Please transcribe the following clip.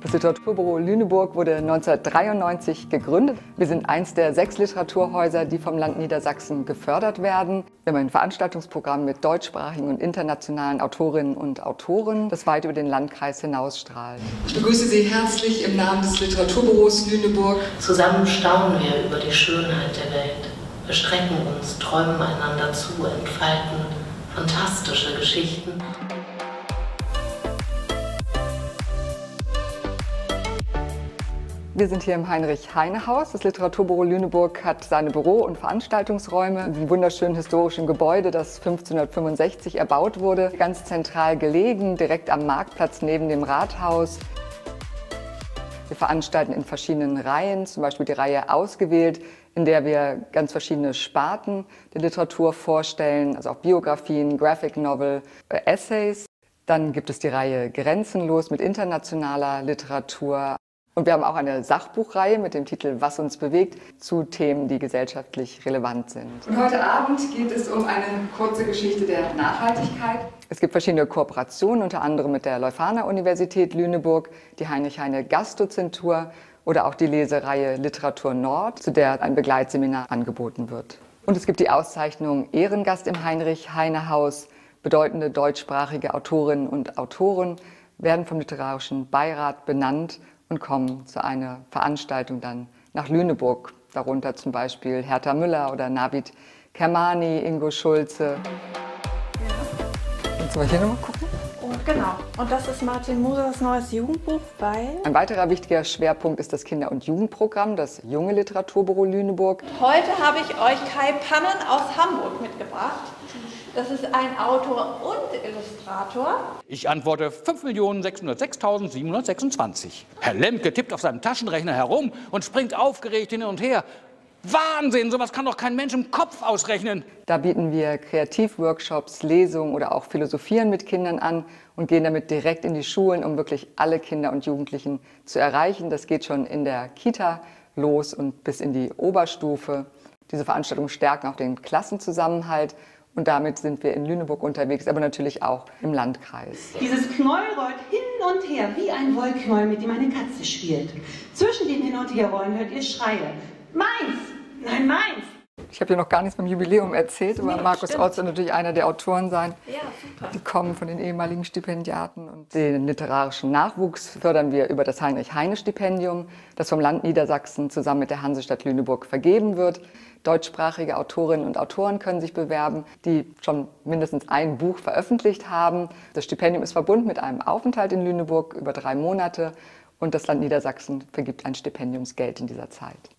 Das Literaturbüro Lüneburg wurde 1993 gegründet. Wir sind eins der sechs Literaturhäuser, die vom Land Niedersachsen gefördert werden. Wir haben ein Veranstaltungsprogramm mit deutschsprachigen und internationalen Autorinnen und Autoren, das weit über den Landkreis hinausstrahlt. Ich begrüße Sie herzlich im Namen des Literaturbüros Lüneburg. Zusammen staunen wir über die Schönheit der Welt. Wir strecken uns, träumen einander zu, entfalten fantastische Geschichten. Wir sind hier im Heinrich-Heine-Haus. Das Literaturbüro Lüneburg hat seine Büro- und Veranstaltungsräume einem wunderschönen historischen Gebäude, das 1565 erbaut wurde. Ganz zentral gelegen, direkt am Marktplatz neben dem Rathaus. Wir veranstalten in verschiedenen Reihen, zum Beispiel die Reihe Ausgewählt, in der wir ganz verschiedene Sparten der Literatur vorstellen, also auch Biografien, Graphic Novel, äh, Essays. Dann gibt es die Reihe Grenzenlos mit internationaler Literatur, und wir haben auch eine Sachbuchreihe mit dem Titel Was uns bewegt zu Themen, die gesellschaftlich relevant sind. Und heute Abend geht es um eine kurze Geschichte der Nachhaltigkeit. Es gibt verschiedene Kooperationen, unter anderem mit der Leuphana Universität Lüneburg, die Heinrich-Heine Gastdozentur oder auch die Lesereihe Literatur Nord, zu der ein Begleitseminar angeboten wird. Und es gibt die Auszeichnung Ehrengast im Heinrich-Heine-Haus. Bedeutende deutschsprachige Autorinnen und Autoren werden vom Literarischen Beirat benannt und kommen zu einer Veranstaltung dann nach Lüneburg. Darunter zum Beispiel Hertha Müller oder Navid Kermani, Ingo Schulze. Ja. Du mal hier nochmal gucken? Und genau. Und das ist Martin Mosers neues Jugendbuch, weil... Ein weiterer wichtiger Schwerpunkt ist das Kinder- und Jugendprogramm, das Junge Literaturbüro Lüneburg. Heute habe ich euch Kai Pannen aus Hamburg mitgebracht. Das ist ein Autor und Illustrator. Ich antworte 5.606.726. Herr Lemke tippt auf seinem Taschenrechner herum und springt aufgeregt hin und her. Wahnsinn, sowas kann doch kein Mensch im Kopf ausrechnen. Da bieten wir Kreativworkshops, Lesungen oder auch Philosophieren mit Kindern an und gehen damit direkt in die Schulen, um wirklich alle Kinder und Jugendlichen zu erreichen. Das geht schon in der Kita los und bis in die Oberstufe. Diese Veranstaltungen stärken auch den Klassenzusammenhalt und damit sind wir in Lüneburg unterwegs, aber natürlich auch im Landkreis. Dieses Knäuel rollt hin und her wie ein Wollknäuel, mit dem eine Katze spielt. Zwischen dem Hin- und Herrollen hört ihr Schreie. Meins! Nein, meins! Ich habe hier noch gar nichts vom Jubiläum erzählt, aber nee, Markus Orts wird natürlich einer der Autoren sein. Ja, super. Die kommen von den ehemaligen Stipendiaten. Und den literarischen Nachwuchs fördern wir über das Heinrich-Heine-Stipendium, das vom Land Niedersachsen zusammen mit der Hansestadt Lüneburg vergeben wird. Deutschsprachige Autorinnen und Autoren können sich bewerben, die schon mindestens ein Buch veröffentlicht haben. Das Stipendium ist verbunden mit einem Aufenthalt in Lüneburg über drei Monate und das Land Niedersachsen vergibt ein Stipendiumsgeld in dieser Zeit.